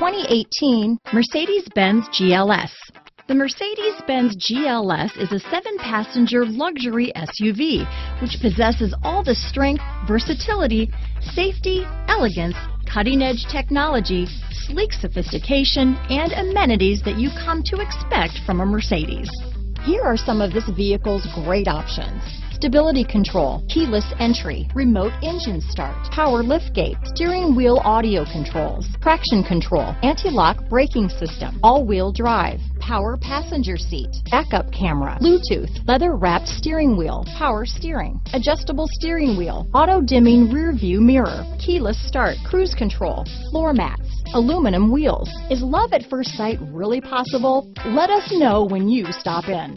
2018 Mercedes-Benz GLS. The Mercedes-Benz GLS is a seven-passenger luxury SUV, which possesses all the strength, versatility, safety, elegance, cutting-edge technology, sleek sophistication, and amenities that you come to expect from a Mercedes. Here are some of this vehicle's great options stability control, keyless entry, remote engine start, power liftgate, steering wheel audio controls, traction control, anti-lock braking system, all-wheel drive, power passenger seat, backup camera, Bluetooth, leather wrapped steering wheel, power steering, adjustable steering wheel, auto dimming rear view mirror, keyless start, cruise control, floor mats, aluminum wheels. Is love at first sight really possible? Let us know when you stop in.